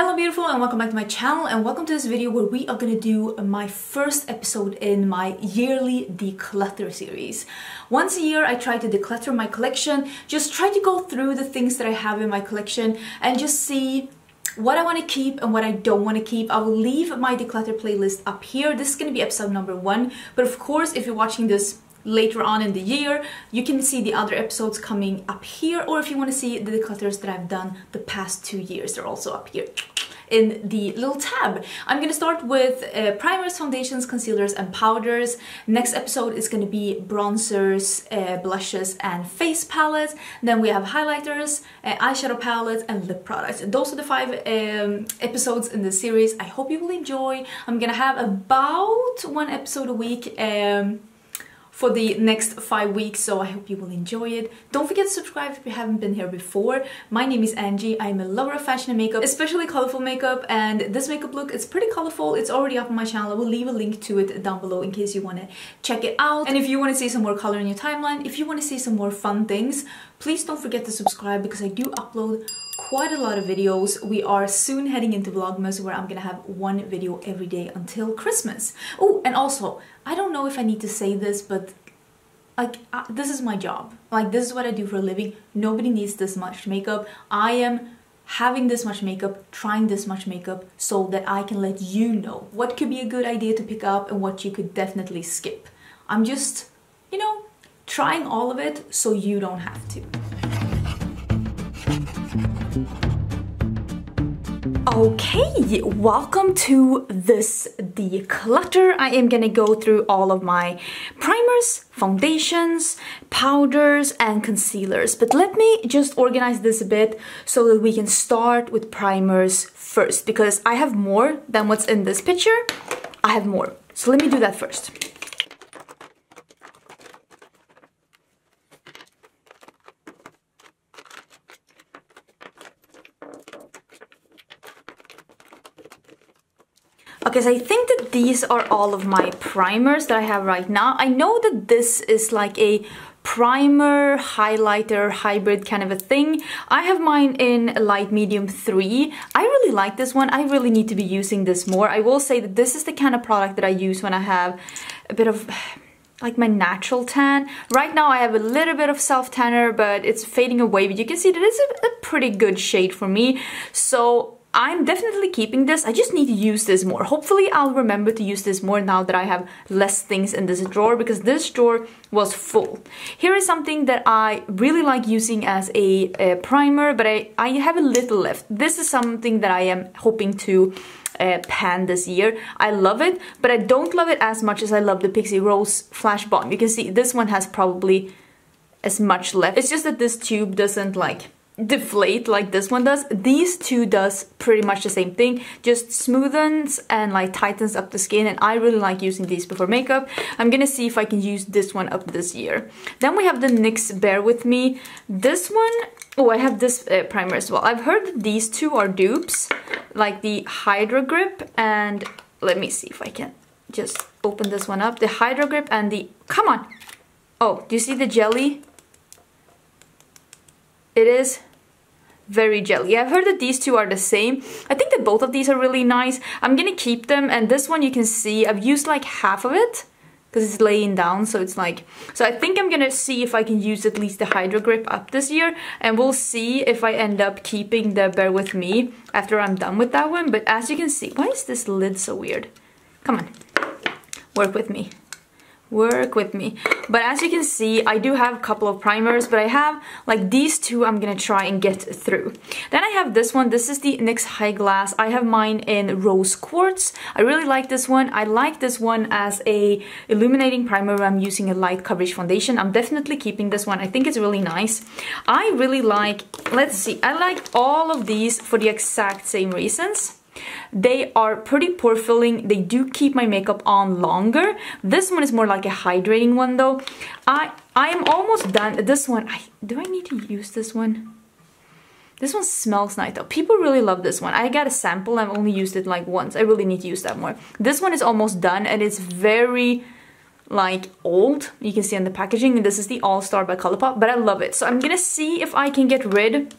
Hello beautiful and welcome back to my channel and welcome to this video where we are gonna do my first episode in my yearly declutter series. Once a year I try to declutter my collection, just try to go through the things that I have in my collection and just see what I want to keep and what I don't want to keep. I will leave my declutter playlist up here. This is going to be episode number one. But of course, if you're watching this later on in the year, you can see the other episodes coming up here. Or if you want to see the declutters that I've done the past two years, they're also up here in the little tab. I'm gonna start with uh, primers, foundations, concealers, and powders. Next episode is gonna be bronzers, uh, blushes, and face palettes. Then we have highlighters, uh, eyeshadow palettes, and lip products. Those are the five um, episodes in the series. I hope you will enjoy. I'm gonna have about one episode a week. Um, for the next five weeks so I hope you will enjoy it. Don't forget to subscribe if you haven't been here before. My name is Angie. I'm a lover of fashion and makeup, especially colorful makeup and this makeup look is pretty colorful. It's already up on my channel. I will leave a link to it down below in case you want to check it out. And if you want to see some more color in your timeline, if you want to see some more fun things, please don't forget to subscribe because I do upload quite a lot of videos. We are soon heading into Vlogmas where I'm gonna have one video every day until Christmas. Oh, and also, I don't know if I need to say this, but like this is my job. Like this is what I do for a living. Nobody needs this much makeup. I am having this much makeup, trying this much makeup so that I can let you know what could be a good idea to pick up and what you could definitely skip. I'm just, you know, trying all of it so you don't have to. Okay, welcome to this declutter. I am gonna go through all of my primers, foundations, powders, and concealers. But let me just organize this a bit so that we can start with primers first because I have more than what's in this picture. I have more. So let me do that first. Okay, so I think that these are all of my primers that I have right now. I know that this is like a primer highlighter hybrid kind of a thing. I have mine in light medium 3 i really like this one. I really need to be using this more. I will say that this is the kind of product that i use when i have a bit of like my natural tan. Right now i have a little bit of self tanner but it's fading away. But you can see that it's a, a pretty good shade for me. So I'm definitely keeping this. I just need to use this more. Hopefully I'll remember to use this more now that I have less things in this drawer because this drawer was full. Here is something that I really like using as a, a primer, but I, I have a little left. This is something that I am hoping to uh, pan this year. I love it, but I don't love it as much as I love the Pixi Rose Flash Balm. You can see this one has probably as much left. It's just that this tube doesn't like deflate like this one does. These two does pretty much the same thing, just smoothens and like tightens up the skin and I really like using these before makeup. I'm gonna see if I can use this one up this year. Then we have the NYX Bear With Me. This one, oh I have this uh, primer as well. I've heard that these two are dupes, like the Hydro Grip and let me see if I can just open this one up. The Hydro Grip and the, come on. Oh, do you see the jelly? It is very jelly. I've heard that these two are the same. I think that both of these are really nice. I'm gonna keep them and this one you can see I've used like half of it because it's laying down so it's like so I think I'm gonna see if I can use at least the Hydro Grip up this year and we'll see if I end up keeping the Bear With Me after I'm done with that one but as you can see why is this lid so weird come on work with me work with me. But as you can see I do have a couple of primers but I have like these two I'm gonna try and get through. Then I have this one. This is the NYX High Glass. I have mine in rose quartz. I really like this one. I like this one as a illuminating primer I'm using a light coverage foundation. I'm definitely keeping this one. I think it's really nice. I really like let's see I like all of these for the exact same reasons they are pretty pore filling. They do keep my makeup on longer. This one is more like a hydrating one though. I I am almost done. This one, I do I need to use this one? This one smells nice though. People really love this one. I got a sample. I've only used it like once. I really need to use that more. This one is almost done and it's very like old. You can see on the packaging. And this is the All Star by Colourpop, but I love it. So I'm gonna see if I can get rid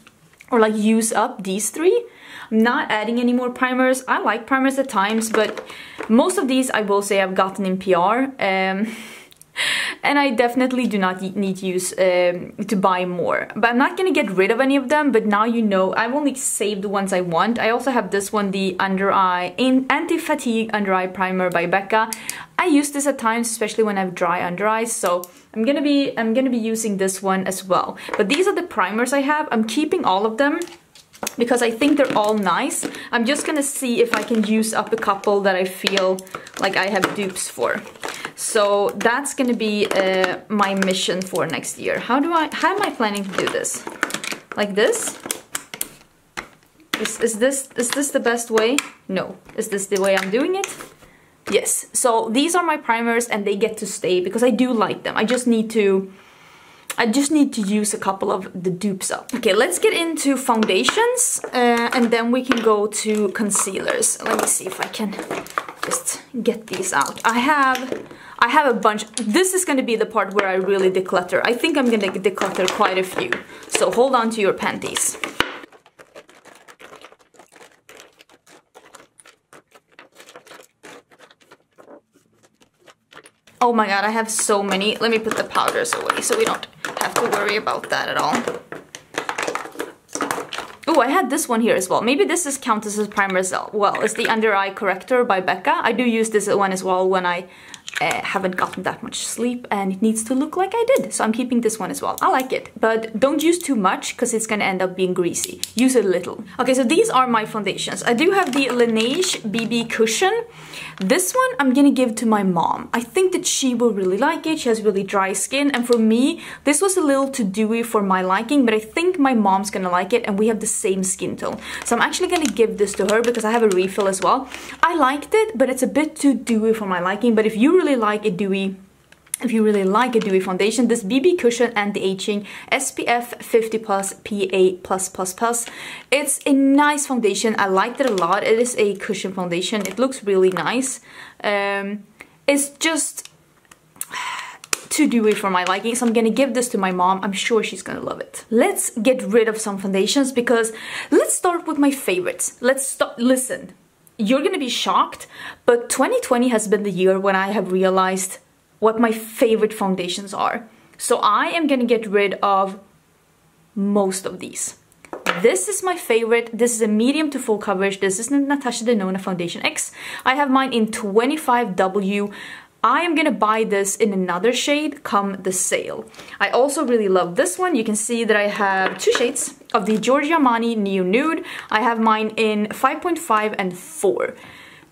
or like use up these three. Not adding any more primers. I like primers at times, but most of these I will say I've gotten in PR. Um, and I definitely do not need to use um, to buy more. But I'm not gonna get rid of any of them, but now you know I've only saved the ones I want. I also have this one, the Under Eye Anti-Fatigue Under Eye Primer by Becca. I use this at times, especially when I have dry under eyes, so I'm gonna be I'm gonna be using this one as well. But these are the primers I have. I'm keeping all of them because I think they're all nice. I'm just gonna see if I can use up a couple that I feel like I have dupes for. So that's gonna be uh, my mission for next year. How do I, how am I planning to do this? Like this? Is, is this, is this the best way? No. Is this the way I'm doing it? Yes. So these are my primers and they get to stay because I do like them. I just need to I just need to use a couple of the dupes up. Okay, let's get into foundations uh, and then we can go to concealers. Let me see if I can just get these out. I have I have a bunch. This is going to be the part where I really declutter. I think I'm going to declutter quite a few. So hold on to your panties. Oh my god, I have so many. Let me put the powders away so we don't have to worry about that at all. Oh, I had this one here as well. Maybe this is Countess's primer as well. It's the Under Eye Corrector by Becca. I do use this one as well when I uh, haven't gotten that much sleep and it needs to look like I did. So I'm keeping this one as well. I like it, but don't use too much because it's gonna end up being greasy. Use a little. Okay, so these are my foundations. I do have the Laneige BB Cushion. This one I'm gonna give to my mom. I think that she will really like it. She has really dry skin and for me, this was a little too dewy for my liking, but I think my mom's gonna like it and we have the same skin tone. So I'm actually gonna give this to her because I have a refill as well. I liked it, but it's a bit too dewy for my liking, but if you really like a dewy if you really like a dewy foundation, this BB Cushion Anti-Aging SPF 50 plus PA plus plus plus. It's a nice foundation. I liked it a lot. It is a cushion foundation. It looks really nice. Um, it's just too dewy for my liking, so I'm gonna give this to my mom. I'm sure she's gonna love it. Let's get rid of some foundations because let's start with my favorites. Let's stop. listen, you're gonna be shocked, but 2020 has been the year when I have realized what my favorite foundations are. So I am gonna get rid of most of these. This is my favorite. This is a medium to full coverage. This is the Natasha Denona Foundation X. I have mine in 25W. I am gonna buy this in another shade come the sale. I also really love this one. You can see that I have two shades of the Giorgio Armani Neo Nude. I have mine in 5.5 and 4.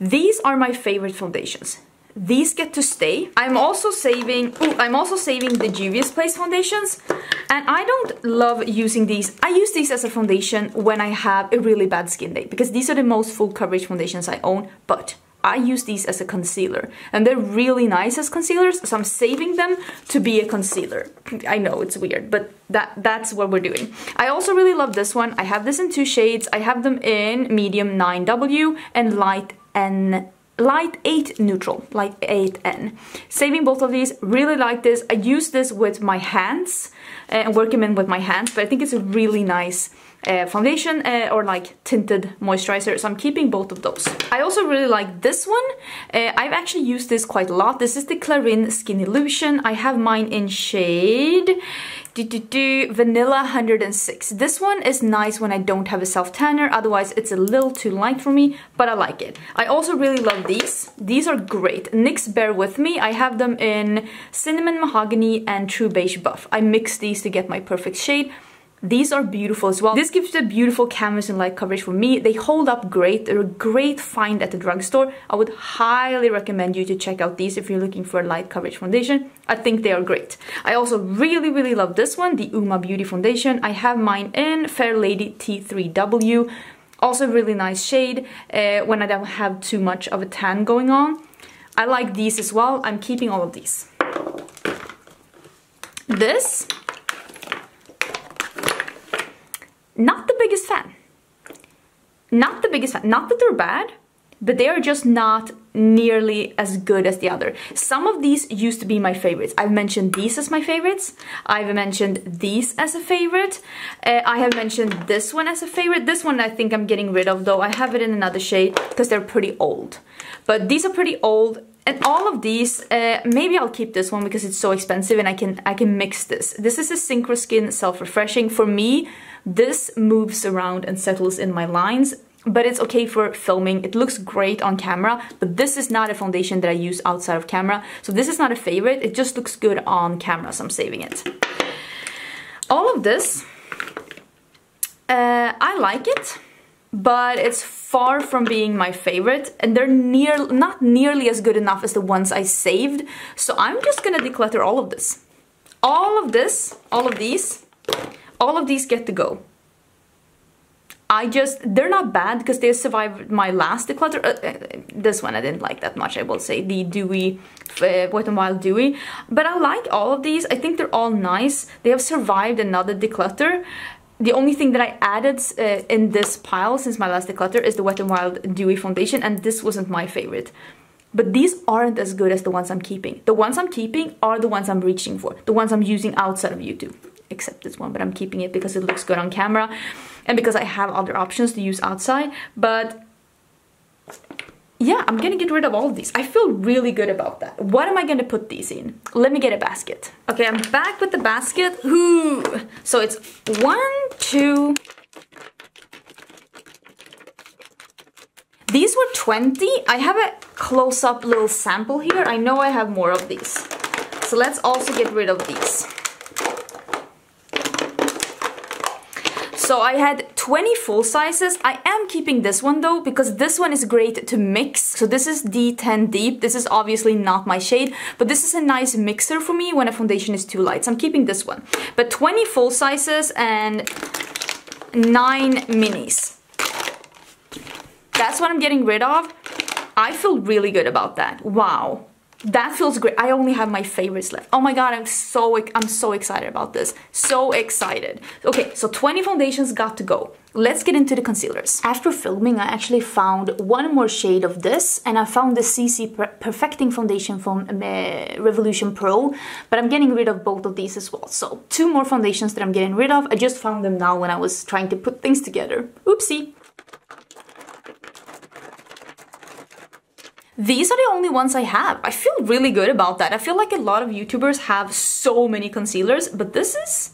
These are my favorite foundations. These get to stay. I'm also saving, ooh, I'm also saving the Juvia's Place foundations. And I don't love using these. I use these as a foundation when I have a really bad skin day because these are the most full coverage foundations I own. But I use these as a concealer and they're really nice as concealers so I'm saving them to be a concealer. I know it's weird but that that's what we're doing. I also really love this one. I have this in two shades. I have them in medium 9W and light N light 8 neutral, light 8N. Saving both of these, really like this. I use this with my hands and work them in with my hands, but I think it's a really nice uh, foundation uh, or like tinted moisturizer so I'm keeping both of those. I also really like this one. Uh, I've actually used this quite a lot. This is the Clarins Skin Illusion. I have mine in shade do, do, do, Vanilla 106. This one is nice when I don't have a self-tanner, otherwise it's a little too light for me, but I like it. I also really love these. These are great. NYX Bear With Me. I have them in Cinnamon Mahogany and True Beige Buff. I mix these to get my perfect shade. These are beautiful as well. This gives a beautiful canvas and light coverage for me. They hold up great. They're a great find at the drugstore. I would highly recommend you to check out these if you're looking for a light coverage foundation. I think they are great. I also really, really love this one, the Uoma Beauty Foundation. I have mine in Fair Lady T3W. Also really nice shade uh, when I don't have too much of a tan going on. I like these as well. I'm keeping all of these. This not the biggest fan. Not the biggest fan. Not that they're bad, but they are just not nearly as good as the other. Some of these used to be my favorites. I've mentioned these as my favorites. I've mentioned these as a favorite. Uh, I have mentioned this one as a favorite. This one I think I'm getting rid of though. I have it in another shade because they're pretty old. But these are pretty old and all of these, uh, maybe I'll keep this one because it's so expensive and I can I can mix this. This is a Synchro Skin Self-Refreshing. For me, this moves around and settles in my lines but it's okay for filming. It looks great on camera, but this is not a foundation that I use outside of camera. So this is not a favorite, it just looks good on camera, so I'm saving it. All of this, uh, I like it, but it's far from being my favorite and they're near not nearly as good enough as the ones I saved. So I'm just gonna declutter all of this. All of this, all of these, all of these get to go. I just, they're not bad because they survived my last declutter. Uh, uh, this one I didn't like that much, I will say, the Dewy, uh, Wet n Wild Dewy. But I like all of these. I think they're all nice. They have survived another declutter. The only thing that I added uh, in this pile since my last declutter is the Wet n Wild Dewy Foundation and this wasn't my favorite. But these aren't as good as the ones I'm keeping. The ones I'm keeping are the ones I'm reaching for. The ones I'm using outside of YouTube except this one, but I'm keeping it because it looks good on camera and because I have other options to use outside. But yeah, I'm gonna get rid of all of these. I feel really good about that. What am I gonna put these in? Let me get a basket. Okay, I'm back with the basket. Ooh. So it's one, two, These were 20. I have a close-up little sample here. I know I have more of these. So let's also get rid of these. So I had 20 full sizes. I am keeping this one though because this one is great to mix. So this is D10 Deep. This is obviously not my shade, but this is a nice mixer for me when a foundation is too light. So I'm keeping this one. But 20 full sizes and 9 minis. That's what I'm getting rid of. I feel really good about that. Wow that feels great. I only have my favorites left. Oh my god i'm so i'm so excited about this. So excited. Okay so 20 foundations got to go. Let's get into the concealers. After filming i actually found one more shade of this and i found the cc perfecting foundation from uh, revolution pro but i'm getting rid of both of these as well. So two more foundations that i'm getting rid of. I just found them now when i was trying to put things together. Oopsie these are the only ones I have. I feel really good about that. I feel like a lot of YouTubers have so many concealers, but this is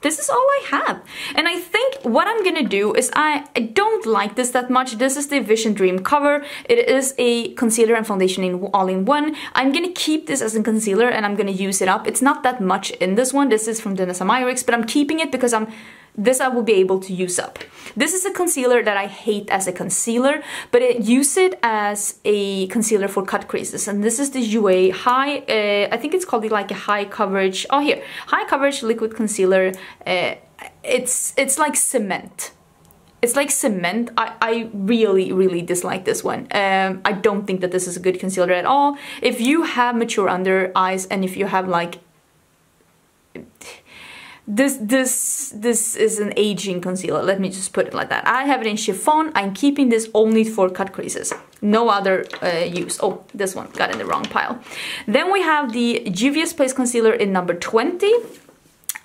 this is all I have. And I think what I'm gonna do is I, I don't like this that much. This is the Vision Cream cover. It is a concealer and foundation in all in one. I'm gonna keep this as a concealer and I'm gonna use it up. It's not that much in this one. This is from Danessa Myricks, but I'm keeping it because I'm this I will be able to use up. This is a concealer that I hate as a concealer, but I use it as a concealer for cut creases. And this is the Jouer High, uh, I think it's called like a high coverage, oh here, high coverage liquid concealer. Uh, it's, it's like cement. It's like cement. I, I really, really dislike this one. Um, I don't think that this is a good concealer at all. If you have mature under eyes and if you have like this this this is an aging concealer. Let me just put it like that. I have it in chiffon. I'm keeping this only for cut creases. No other uh, use. Oh this one got in the wrong pile. Then we have the juvia's place concealer in number 20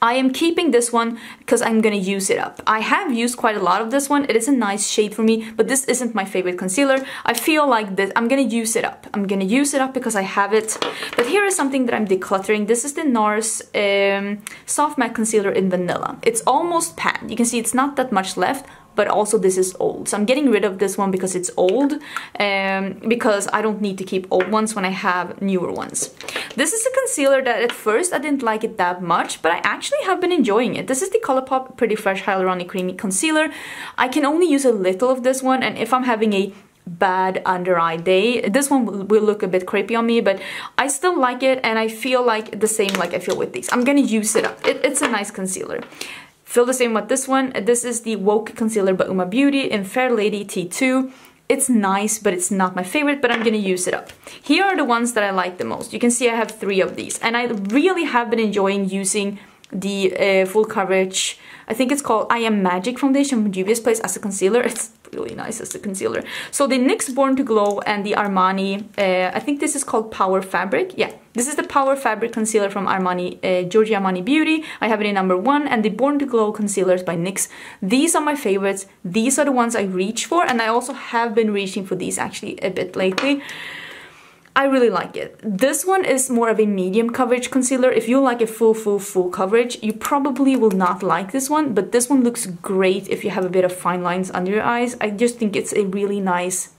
I am keeping this one because I'm gonna use it up. I have used quite a lot of this one. It is a nice shade for me, but this isn't my favorite concealer. I feel like this, I'm gonna use it up. I'm gonna use it up because I have it. But here is something that I'm decluttering. This is the NARS um, Soft Matte Concealer in Vanilla. It's almost pan. You can see it's not that much left, but also this is old. So I'm getting rid of this one because it's old, um, because I don't need to keep old ones when I have newer ones. This is a concealer that at first I didn't like it that much, but I actually have been enjoying it. This is the Colourpop Pretty Fresh Hyaluronic Creamy Concealer. I can only use a little of this one, and if I'm having a bad under eye day. This one will look a bit creepy on me, but I still like it and I feel like the same like I feel with these. I'm gonna use it up. It, it's a nice concealer. Feel the same with this one. This is the Woke Concealer by Uoma Beauty in Fair Lady T2. It's nice, but it's not my favorite, but I'm gonna use it up. Here are the ones that I like the most. You can see I have three of these, and I really have been enjoying using the uh, full coverage, I think it's called I Am Magic foundation from Juvia's Place as a concealer. It's really nice as a concealer. So the NYX Born to Glow and the Armani, uh, I think this is called Power Fabric. Yeah, this is the Power Fabric Concealer from Armani, uh, Giorgio Armani Beauty. I have it in number one and the Born to Glow concealers by NYX. These are my favorites. These are the ones I reach for and I also have been reaching for these actually a bit lately. I really like it. This one is more of a medium coverage concealer. If you like a full, full, full coverage, you probably will not like this one, but this one looks great if you have a bit of fine lines under your eyes. I just think it's a really nice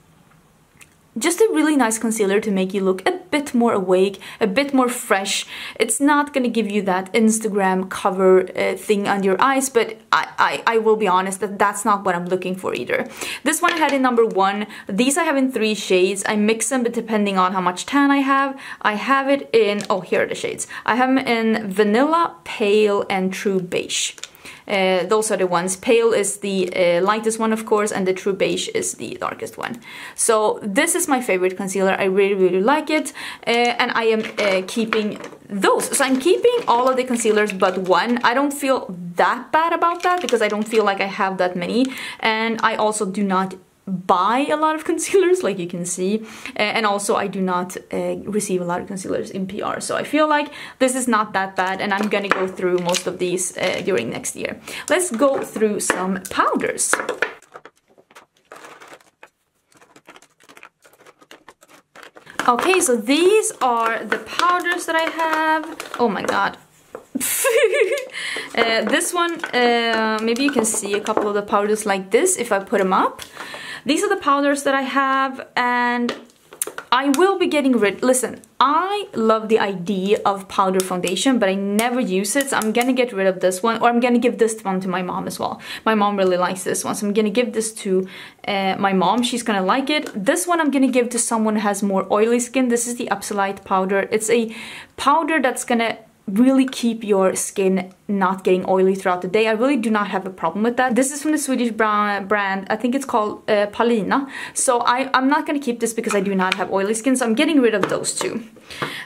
just a really nice concealer to make you look a bit more awake, a bit more fresh. It's not gonna give you that Instagram cover uh, thing on your eyes, but I, I, I, will be honest that that's not what I'm looking for either. This one I had in number one. These I have in three shades. I mix them but depending on how much tan I have. I have it in, oh here are the shades. I have them in Vanilla, Pale, and True Beige. Uh, those are the ones. Pale is the uh, lightest one, of course, and the True Beige is the darkest one. So this is my favorite concealer. I really, really like it. Uh, and I am uh, keeping those. So I'm keeping all of the concealers but one. I don't feel that bad about that because I don't feel like I have that many. And I also do not buy a lot of concealers like you can see and also I do not uh, receive a lot of concealers in PR so I feel like this is not that bad and I'm gonna go through most of these uh, during next year. Let's go through some powders. Okay, so these are the powders that I have. Oh my god. uh, this one, uh, maybe you can see a couple of the powders like this if I put them up. These are the powders that I have and I will be getting rid, listen, I love the idea of powder foundation, but I never use it, so I'm gonna get rid of this one, or I'm gonna give this one to my mom as well. My mom really likes this one, so I'm gonna give this to uh, my mom, she's gonna like it. This one I'm gonna give to someone who has more oily skin. This is the Absolite powder. It's a powder that's gonna really keep your skin not getting oily throughout the day. I really do not have a problem with that. This is from the Swedish brand, I think it's called uh, Palina. So I, I'm not gonna keep this because I do not have oily skin, so I'm getting rid of those two.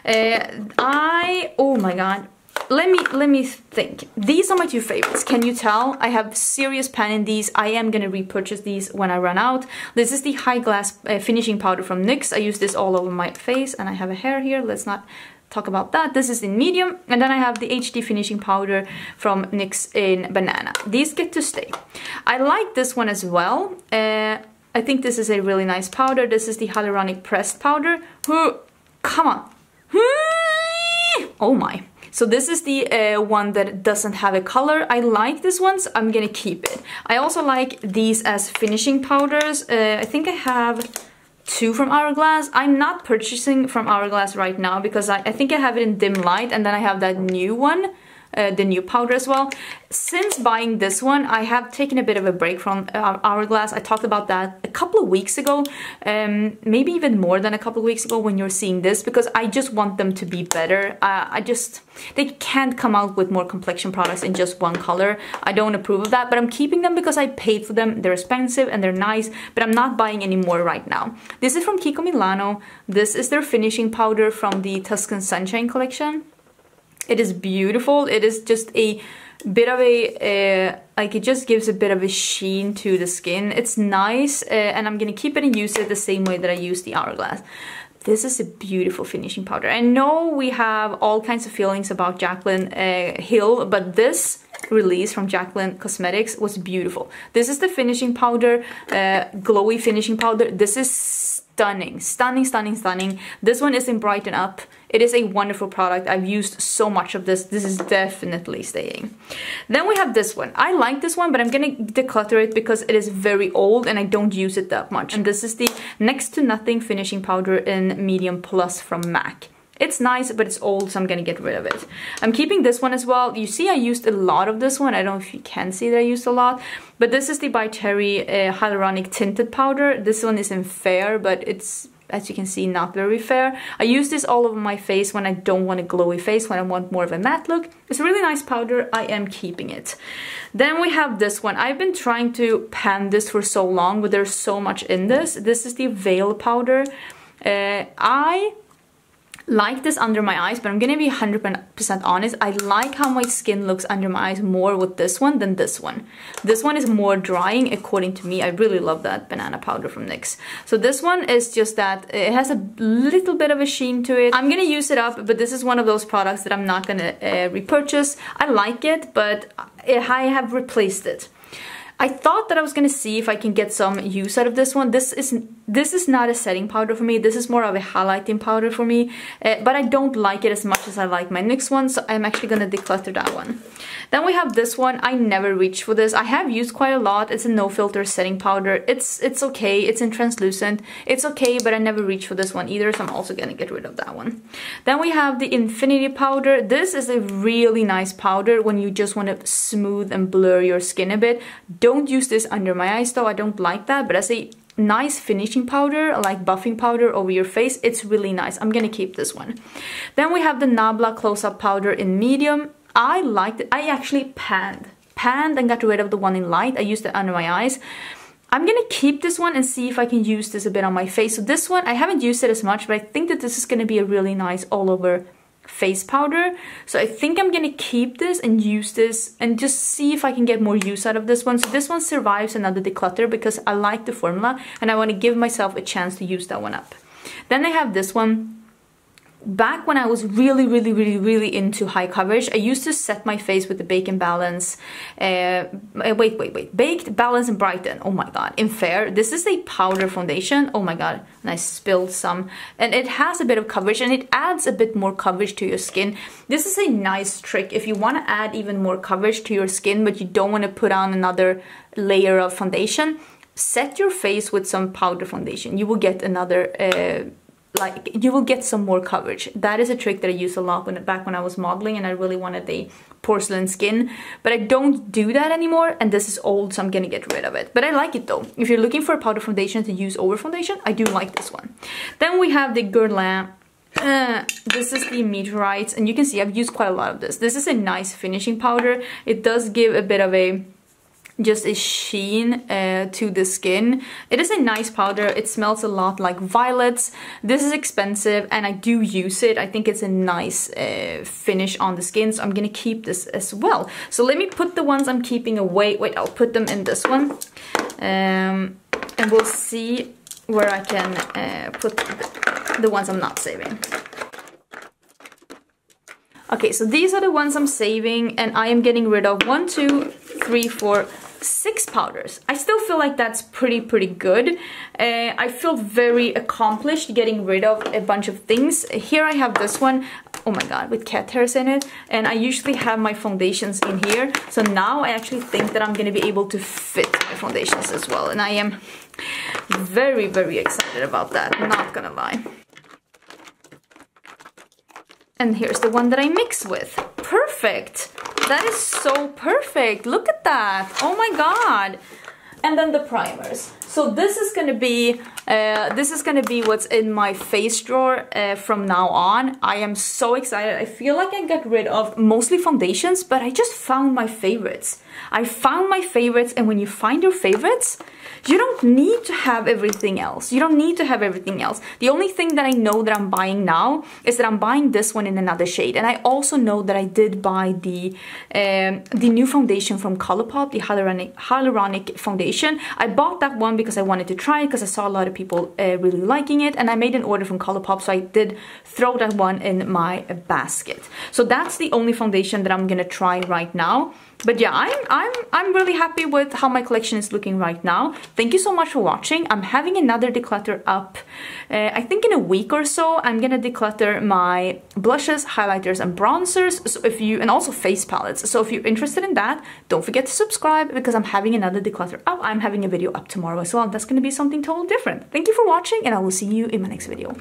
Uh, I, oh my god, let me let me think. These are my two favorites. Can you tell? I have serious pan in these. I am gonna repurchase these when i run out. This is the high glass uh, finishing powder from nyx. I use this all over my face and i have a hair here. Let's not talk about that. This is in medium. And then I have the HD finishing powder from NYX in banana. These get to stay. I like this one as well. Uh, I think this is a really nice powder. This is the hyaluronic pressed powder. Come on. Oh my. So this is the uh, one that doesn't have a color. I like this one, so I'm gonna keep it. I also like these as finishing powders. Uh, I think I have two from Hourglass. I'm not purchasing from Hourglass right now because I, I think I have it in dim light and then I have that new one uh, the new powder as well. Since buying this one, I have taken a bit of a break from uh, Hourglass. I talked about that a couple of weeks ago, um, maybe even more than a couple of weeks ago when you're seeing this, because I just want them to be better. Uh, I just, they can't come out with more complexion products in just one color. I don't approve of that, but I'm keeping them because I paid for them. They're expensive and they're nice, but I'm not buying any more right now. This is from Kiko Milano. This is their finishing powder from the Tuscan Sunshine collection. It is beautiful. It is just a bit of a, uh, like it just gives a bit of a sheen to the skin. It's nice uh, and I'm gonna keep it and use it the same way that I use the Hourglass. This is a beautiful finishing powder. I know we have all kinds of feelings about Jaclyn uh, Hill, but this release from Jaclyn Cosmetics was beautiful. This is the finishing powder, uh, glowy finishing powder. This is stunning, stunning, stunning, stunning. This one is in Brighten Up. It is a wonderful product. I've used so much of this. This is definitely staying. Then we have this one. I like this one, but I'm gonna declutter it because it is very old and I don't use it that much. And this is the Next to Nothing Finishing Powder in Medium Plus from MAC. It's nice, but it's old, so I'm gonna get rid of it. I'm keeping this one as well. You see I used a lot of this one. I don't know if you can see that I used a lot. But this is the By Terry uh, Hyaluronic Tinted Powder. This one is in fair, but it's as you can see, not very fair. I use this all over my face when I don't want a glowy face, when I want more of a matte look. It's a really nice powder, I am keeping it. Then we have this one. I've been trying to pan this for so long, but there's so much in this. This is the Veil powder. Uh, I like this under my eyes, but I'm gonna be 100% honest. I like how my skin looks under my eyes more with this one than this one. This one is more drying according to me. I really love that banana powder from NYX. So this one is just that it has a little bit of a sheen to it. I'm gonna use it up, but this is one of those products that I'm not gonna uh, repurchase. I like it, but I have replaced it. I thought that I was gonna see if I can get some use out of this one. This is this is not a setting powder for me. This is more of a highlighting powder for me. Uh, but I don't like it as much as I like my NYX one, so I'm actually gonna declutter that one. Then we have this one. I never reach for this. I have used quite a lot. It's a no filter setting powder. It's it's okay. It's in translucent. It's okay, but I never reach for this one either, so I'm also gonna get rid of that one. Then we have the Infinity powder. This is a really nice powder when you just want to smooth and blur your skin a bit. Use this under my eyes though. I don't like that, but as a nice finishing powder, like buffing powder over your face. It's really nice. I'm gonna keep this one. Then we have the Nabla close-up powder in medium. I liked it. I actually panned. Panned and got rid of the one in light. I used it under my eyes. I'm gonna keep this one and see if I can use this a bit on my face. So this one, I haven't used it as much, but I think that this is gonna be a really nice all over face powder. So I think I'm gonna keep this and use this and just see if I can get more use out of this one. So this one survives another declutter because I like the formula and I wanna give myself a chance to use that one up. Then I have this one back when I was really, really, really, really into high coverage, I used to set my face with the Bake and Balance, uh, wait, wait, wait, Baked, Balance and Brighten, oh my god, in Fair. This is a powder foundation, oh my god, and I spilled some. And it has a bit of coverage and it adds a bit more coverage to your skin. This is a nice trick if you want to add even more coverage to your skin, but you don't want to put on another layer of foundation. Set your face with some powder foundation. You will get another uh, like you will get some more coverage. That is a trick that I used a lot when back when I was modeling and I really wanted the porcelain skin. But I don't do that anymore and this is old so I'm gonna get rid of it. But I like it though. If you're looking for a powder foundation to use over foundation, I do like this one. Then we have the Guerlain uh, this is the meteorites and you can see I've used quite a lot of this. This is a nice finishing powder. It does give a bit of a just a sheen uh, to the skin. It is a nice powder. It smells a lot like violets. This is expensive and I do use it. I think it's a nice uh, finish on the skin, so I'm gonna keep this as well. So let me put the ones I'm keeping away. Wait, I'll put them in this one. Um, and we'll see where I can uh, put the ones I'm not saving. Okay, so these are the ones I'm saving and I am getting rid of one, two, three, four, six powders. I still feel like that's pretty, pretty good. Uh, I feel very accomplished getting rid of a bunch of things. Here I have this one, oh my god, with cat hairs in it. And I usually have my foundations in here. So now I actually think that I'm gonna be able to fit my foundations as well. And I am very, very excited about that, not gonna lie. And here's the one that I mix with. Perfect! That is so perfect. Look at that. Oh my god. And then the primers. So this is gonna be uh, this is gonna be what's in my face drawer uh, from now on. I am so excited. I feel like I got rid of mostly foundations, but I just found my favorites. I found my favorites, and when you find your favorites, you don't need to have everything else. You don't need to have everything else. The only thing that I know that I'm buying now is that I'm buying this one in another shade. And I also know that I did buy the um, the new foundation from Colourpop, the hyaluronic, hyaluronic foundation. I bought that one because I wanted to try it because I saw a lot of people uh, really liking it. And I made an order from Colourpop, so I did throw that one in my basket. So that's the only foundation that I'm gonna try right now but yeah, I'm, I'm, I'm really happy with how my collection is looking right now. Thank you so much for watching. I'm having another declutter up, uh, I think in a week or so. I'm gonna declutter my blushes, highlighters, and bronzers. So if you, and also face palettes. So if you're interested in that, don't forget to subscribe because I'm having another declutter up. I'm having a video up tomorrow as well. That's gonna be something totally different. Thank you for watching and I will see you in my next video.